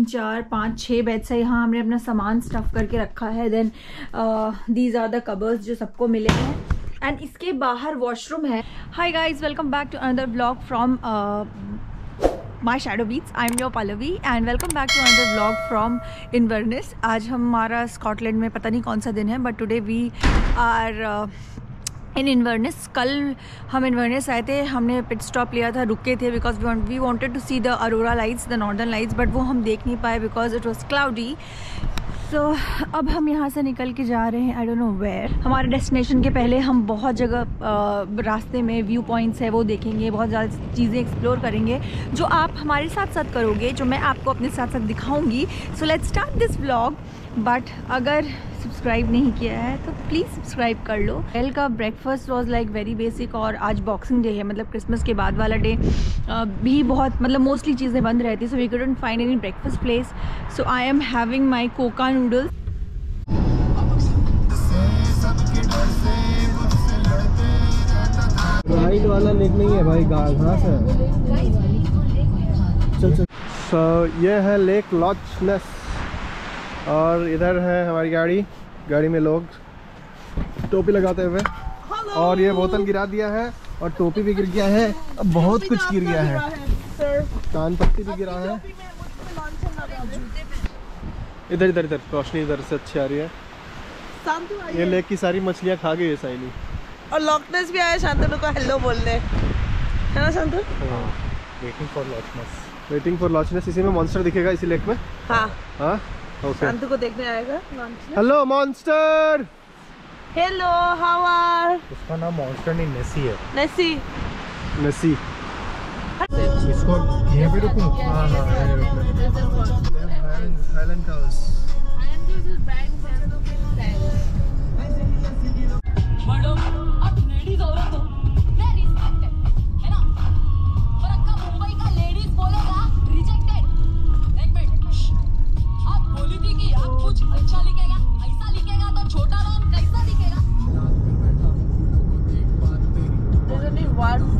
तीन, चार, पाँच छः बेड्स है। यहाँ हमने अपना सामान स्टफ़ करके रखा है। Then these are the covers जो सबको मिले हैं। एंड इसके बाहर वॉशरूम है। Hi guys welcome back to another blog from my shadow beats I am your Pallavi and welcome back to another blog from Inverness आज हमारा स्कॉटलैंड में पता नहीं कौन सा दिन है but today we are in Inverness कल हम इन्वर्निस आए थे, हमने पिट स्टॉप लिया था, रुके थे because we wanted to see the aurora lights the northern lights but वो हम देख नहीं पाए because it was cloudy so अब हम यहाँ से निकल के जा रहे हैं आई डोंट नो वेयर हमारे डेस्टिनेशन के पहले हम बहुत जगह रास्ते में व्यू पॉइंट्स है, वो देखेंगे, बहुत ज़्यादा चीज़ें एक्सप्लोर करेंगे, जो आप हमारे साथ साथ करोगे, जो मैं आपको अपने साथ साथ दिखाऊँगी. So let's start this blog but अगर सब्सक्राइब नहीं किया है तो प्लीज़ सब्सक्राइब कर लो। एल का breakfast was like very basic और आज बॉक्सिंग डे है मतलब क्रिसमस के बाद वाला डे भी बहुत मतलब मोस्टली चीज़ें बंद रहती so we couldn't find any breakfast place so I am having my Koka noodles वाला लेक नहीं है भाई घास है। चल चल। सो ये है लेक लॉचनेस और इधर है हमारी गाड़ी गाड़ी में लोग टोपी लगाते हुए। और ये बोतल गिरा दिया है और टोपी भी गिर गया है। अब बहुत कुछ गिर गया है। कान पत्ती भी गिरा है। इधर इधर इधर रोशनी इधर से अच्छी आ रही है। ये लेक की सारी मछलियाँ खा गई है साइली और लॉकनेस भी आया शांतनु को हेलो बोलने। है ना Shantanu waiting for Loch Ness waiting for Loch Ness इसी में मॉन्स्टर दिखेगा इसी लेक में। हाँ। हाँ। शांतु को देखने आएगा hello monster hello how are उसका नाम मॉन्स्टर नहीं नेसी है। नेसी मेसी इसको यहीं पे रुकूं? हाँ हाँ यहीं रुकना Highland cows. बड़ो अब लेडीज़ औरत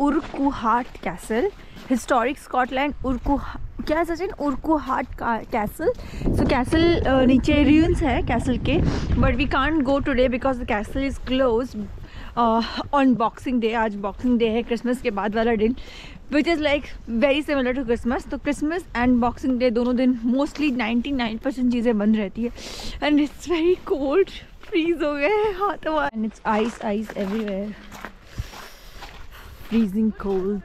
उर्कुहाट कैसल, हिस्टोरिक स्कॉटलैंड उर्कु क्या है? Sachin Urquhart castle. So castle नीचे रूइंस है कैसल के but we can't go today because the castle is close on Boxing Day आज बॉक्सिंग डे है क्रिसमस के बाद वाला दिन which is like very similar to Christmas तो क्रिसमस एंड बॉक्सिंग डे दोनों दिन मोस्टली 99 परसेंट चीज़ें बंद रहती है। And it's very cold freeze हो गए हाथ and it's ice ice everywhere freezing cold.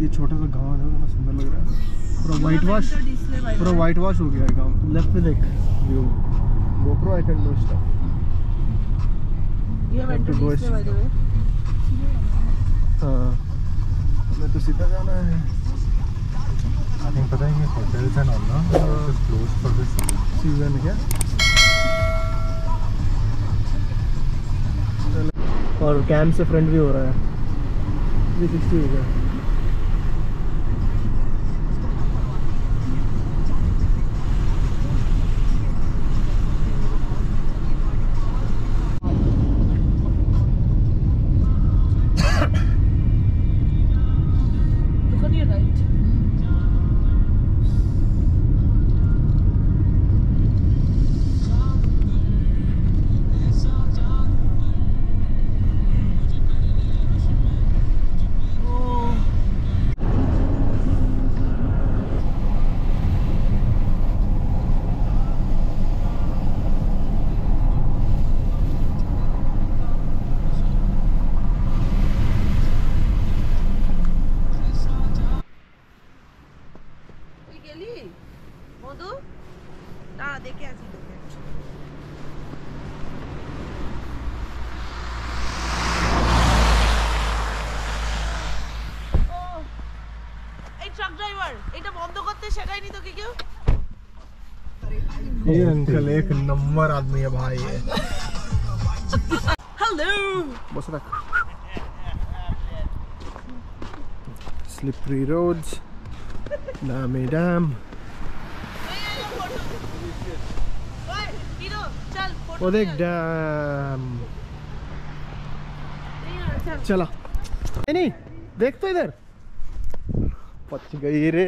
ये छोटा सा गाँव है बड़ा सुंदर लग रहा है। पूरा व्हाइट वॉश पूरा वाइट वॉश हो गया है गाँव। लेफ़्ट पे देख view GoPro I can no stuff ये वेंट डिस्प्ले बाय हाँ। हमें तो सीधा जाना है नहीं पता है ये ना क्लोज फॉर सीज़न क्या और कैम से फ्रेंड भी हो रहा है। थ्री सिक्सटी हो गया। ही क्यों? ये अंकल एक नंबर आदमी है भाई। ये हेलो बस रख। स्लिपरी रोड्स नामी डैम वो देख डैम चला। नहीं नहीं देख तो इधर। पच गई रे।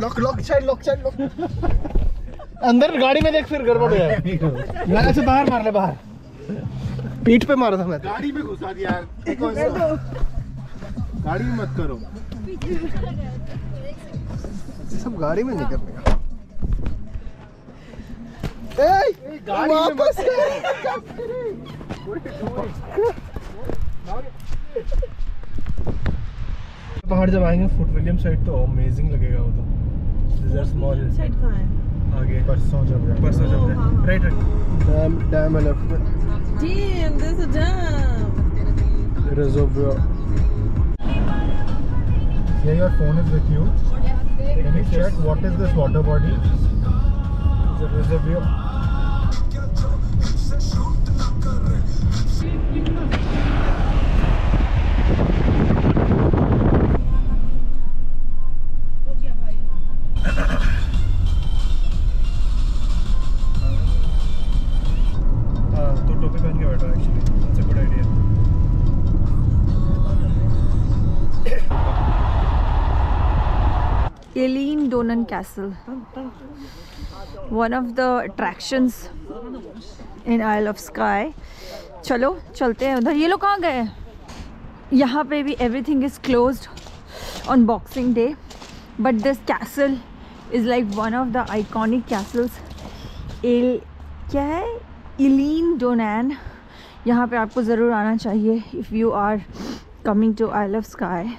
Lock lock side lock side lock अंदर गाड़ी में देख फिर गड़बड़ हो मैं ऐसे बाहर मार ले बाहर। पीठ पे मारा था मैं। गाड़ी में घुसा दिया। यार गाड़ी में मत करो। सब गाड़ी में नहीं करने का। ए, गाड़ी में वापस पहाड़ जब आएँगे फुट विलियम साइड तो अमेजिंग लगेगा वो तो are small साइड कहाँ है आगे परसों जब परसों जब राइट राइट डैम डैम है लेफ़्ट में Damn, there's a jam. Reserve Yeah, your phone is with you. Can you check what is this water body? Reserve हाँ Eileen Donan Castle. One of the attractions in Isle of Skye. चलो, चलते हैं उधर। ये लोग कहाँ गए? यहाँ पे भी everything is closed on Boxing Day but this castle is like one of the iconic castles L क्या है? इलीन डोनैन यहाँ पे आपको ज़रूर आना चाहिए if you are coming to Isle of Skye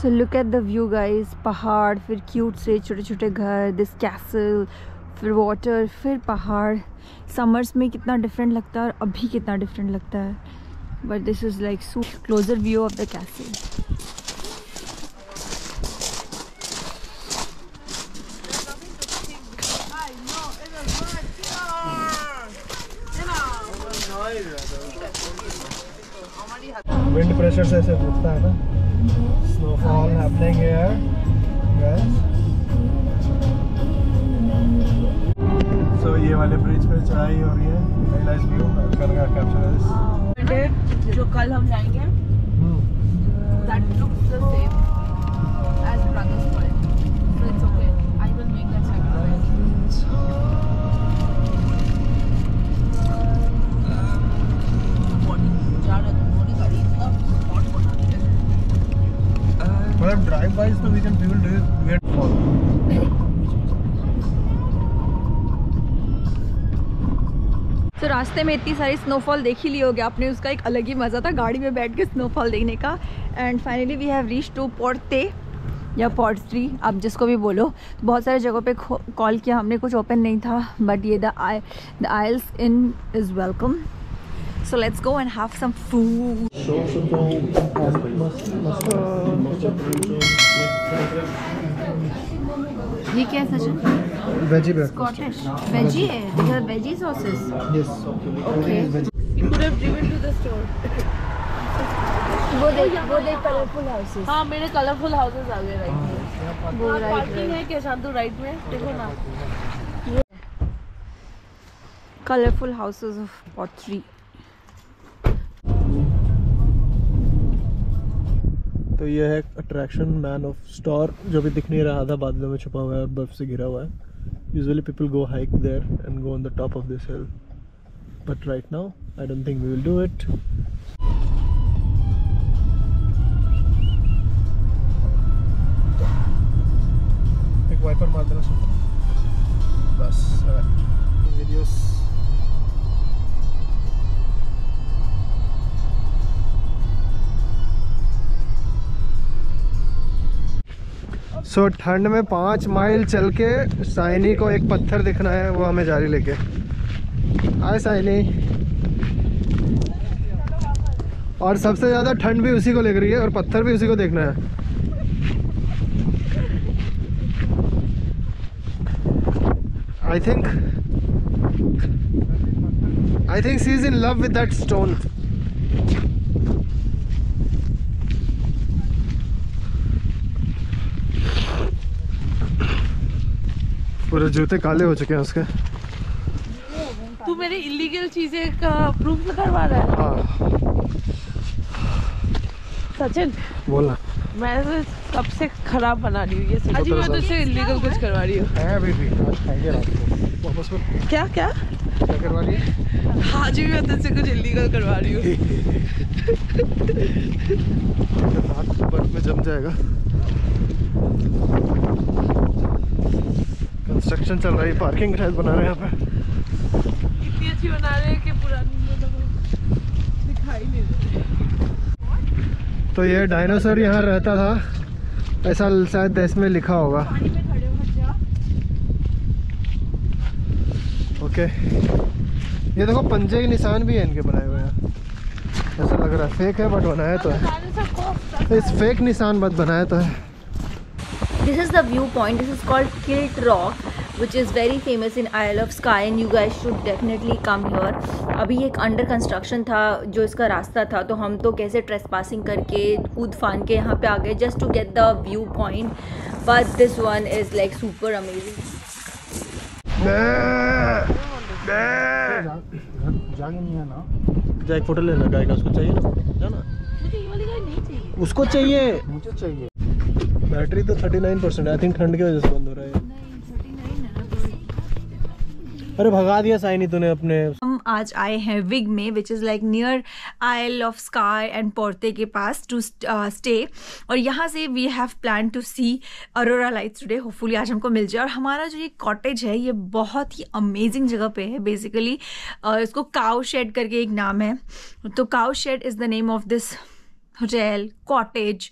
so look at the view guys पहाड़ फिर क्यूट से छोटे छोटे घर दिस कैसल फिर वाटर फिर पहाड़ समर्स में कितना डिफरेंट लगता है और अभी कितना डिफरेंट लगता है। But this is like so closer view of the castle wind pressure से ऐसे है ना। स्नोफॉल हैपनिंग हियर सो ये वाले ब्रिज पे चढ़ाई हो रही है. नाइस व्यू कर का कैप्चर जो कल हम जाएँगे that looks the same as Brothers. रास्ते में इतनी सारी स्नोफॉल देख ही ली होगी आपने, उसका एक अलग ही मज़ा था गाड़ी में बैठ के स्नोफॉल देखने का। And finally we have reach to Portree या पॉट थ्री आप जिसको भी बोलो। बहुत सारे जगहों पे कॉल किया हमने, कुछ ओपन नहीं था बट ये the I the Isles Inn is welcome so let's go and have some food ये क्या है, Sachin? Veggie bread Scottish veggie है these are veggie sausages yes okay You could have driven to the store. वो देख वो देख colourful houses हाँ मेरे कलरफुल हाउसेस आ गए राइट में वो राइट पार्किंग है क्या शांतु राइट में? देखो ना। कलरफुल हाउसेस ऑफ़ पॉटरी तो ये है अट्रैक्शन मैन ऑफ़ स्टोर जो भी दिख नहीं रहा था बादलों में छुपा हुआ है और बर्फ़ से घिरा हुआ है। Usually people go hike there and go on the top of this hill but right now I don't think we will do it एक वाइपर मार देना सुन बस alright. सो so, ठंड में पाँच माइल चल के साइनी को एक पत्थर दिखना है वो हमें जारी लेके। आए साइनी। और सबसे ज़्यादा ठंड भी उसी को लग रही है और पत्थर भी उसी को देखना है। I think I think she's in love with that stone. पूरे जूते काले हो चुके हैं उसके। तू मेरी इलीगल चीज़ें का प्रूफ करवा रहा है। हाँ। सचिन बोलना। मैं तो कब से खराब बना रही हूँ ये सब। आज मैं तुझसे इलीगल कुछ करवा रही हूँ। है अभी भी। आज खाएँगे रात को। वापस में क्या क्या? क्या करवा रही है? आज भी मैं तुझसे कुछ इलीगल करवा रही हूँ। बर्फ़ में जम जाएगा। कंस्ट्रक्शन चल रही है पार्किंग शायद बना रहे हैं यहाँ पे। इतनी अच्छी बना रहे हैं कि पुरानी तो दिखाई नहीं तो ये डायनासोर यहाँ रहता था ऐसा शायद देश में लिखा होगा। ओके। ये देखो पंजे के निशान भी है इनके बनाए हुए हैं। ऐसा लग रहा है फेक है बट बनाया तो है। इस फेक निशान बट बनाया तो है। This is the viewpoint. This is called kilt rock. Which is very famous in isle of sky and you guys should definitely come here. अभी एक अंडर कंस्ट्रक्शन था जो इसका रास्ता था तो हम तो कैसे ट्रेस पासिंग करके कूद फान के यहाँ पे आ गए just to get the view point but this one is like super amazing है एक फ़ोटो लेना गाय का उसको चाहिए ना? जाना उसको चाहिए। मुझे चाहिए। बैटरी तो 39 परसेंट आई थिंक ठंड की वजह से बंद अरे भगा दिया साइनी तूने अपने। हम आज आए हैं विग में which is like near Isle of Skye and Portree के पास टू स्टे और यहाँ से we have plan to see aurora lights today hopefully आज हमको मिल जाए। और हमारा जो ये कॉटेज है ये बहुत ही अमेजिंग जगह पे है बेसिकली uh, इसको काउ शेड करके एक नाम है। तो cow shed is the name of this hotel cottage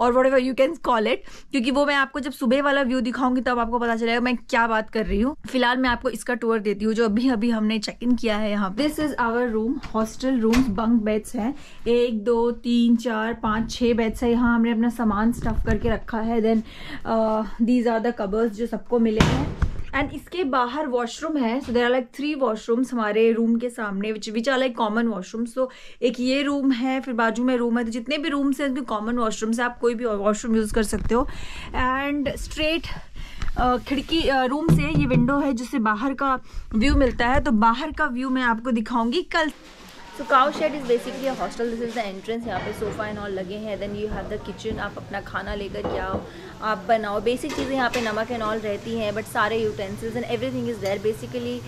और whatever you can call it क्योंकि वो मैं आपको जब सुबह वाला व्यू दिखाऊँगी तब आपको पता चलेगा मैं क्या बात कर रही हूँ। फ़िलहाल मैं आपको इसका टूर देती हूँ, जो अभी अभी हमने चेक इन किया है यहाँ this is our room hostel room bunk beds हैं। एक, दो, तीन, चार, पाँच छः बेड्स है। यहाँ हमने अपना सामान स्टफ़ करके रखा है। Then these are the covers जो सबको मिले हैं। एंड इसके बाहर वॉशरूम है so there are like three washrooms हमारे रूम के सामने which which are like common washrooms so एक ये रूम है, फिर बाजू में रूम है तो जितने भी रूम्स हैं, उनके कॉमन वॉशरूम्स है। आप कोई भी वॉशरूम यूज़ कर सकते हो। एंड स्ट्रेट खिड़की रूम से ये विंडो है, जिससे बाहर का व्यू मिलता है। तो बाहर का व्यू मैं आपको दिखाऊँगी। कल so cow shed is basically hostel this is the entrance यहाँ पे सोफ़ा एंड ऑल लगे हैं. Then you have the kitchen आप अपना खाना लेकर के आओ. आप बनाओ. बेसिक चीज़ें यहाँ पे नमक एंड ऑल रहती हैं बट सारे utensils and everything is there basically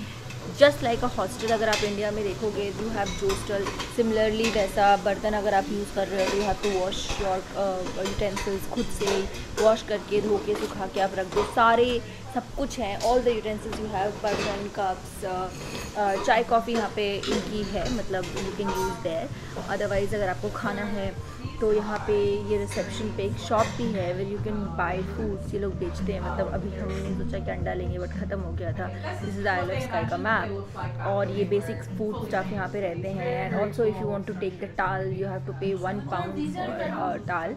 just like a hostel अगर आप इंडिया में देखोगे यू हैव जोस्टल सिमिलरली वैसा बर्तन अगर आप यूज़ कर रहे हो you have to wash your utensils खुद से. वॉश करके, धो के, सुखा के आप रख दो. सारे सब कुछ है all the utensils you have बर्तन कप्स चाय कॉफ़ी यहाँ पे इनकी है मतलब you can use there otherwise अगर आपको खाना है तो यहाँ पे ये रिसेप्शन पे एक शॉप भी है where you can buy foods ये लोग बेचते हैं. मतलब अभी हमने सोचा कि अंडा लेंगे बट ख़त्म हो गया था. This is I love Skye का मैप और ये बेसिक फ़ूड आप यहाँ पे रहते हैं. And also if you want to take the toll you have to pay one pound toll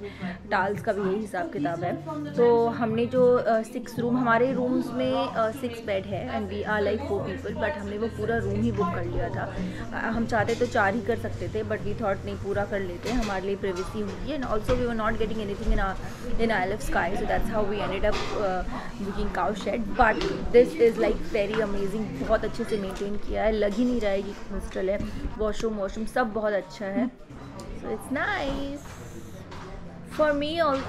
tolls का भी यही हिसाब किताब है. तो हमने जो सिक्स uh, रूम हमारे रूम्स में सिक्स uh, बेड है and we are like four people but हमने वो पूरा रूम ही बुक कर लिया था। Uh, हम चाहते तो चार ही कर सकते थे बट वी थॉट नहीं पूरा कर लेते हमारे लिए प्रिवेसी होगी। Also we were not getting anything in in in Isle of Sky so that's how we ended up uh, booking cow shed. But this is like very बहुत अच्छे से मेनटेन किया है। लग ही नहीं रहा है कि हॉस्टल है। वॉशरूम वॉशरूम सब बहुत अच्छा है। So it's nice for me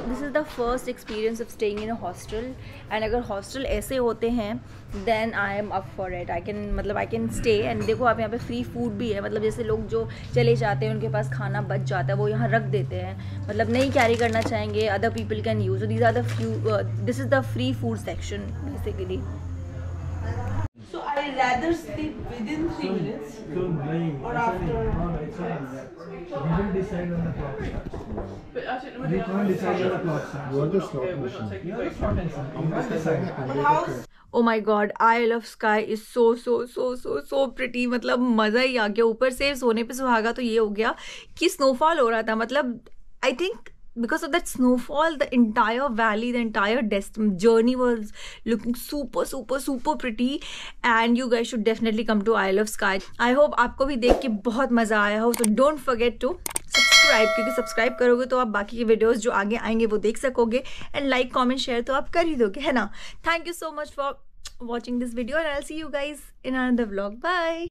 this is the first experience of staying in a hostel and अगर हॉस्टल ऐसे होते हैं then I am up for it I can मतलब आई कैन स्टे एंड देखो आप यहाँ पे फ्री फ़ूड भी है. मतलब जैसे लोग जो चले जाते हैं उनके पास खाना बच जाता है वो यहाँ रख देते हैं. मतलब नहीं कैरी करना चाहेंगे other people can use these are the few this is the free food section basically So I rather sleep within three minutes or after. We will decide on the clock starts. But I don't know We what can't decide on the clock starts. You are the slow motion? are the slot motion. You can't decide. Oh my God I love Skye is so so so so so pretty मतलब मज़ा ही आ गया ऊपर से सोने पे सुहागा तो ये हो गया कि स्नोफॉल हो रहा था मतलब I think because of that snowfall the entire valley the entire dest- journey was looking super super super pretty and you guys should definitely come to isle of sky i hope आपको भी देख के बहुत मज़ा आया हो so don't forget to subscribe क्योंकि subscribe करोगे तो आप बाकी के वीडियोस जो आगे आएँगे वो देख सकोगे एंड लाइक कमेंट शेयर तो आप कर ही दोगे है ना thank you so much for watching this video and i'll see you guys in another vlog bye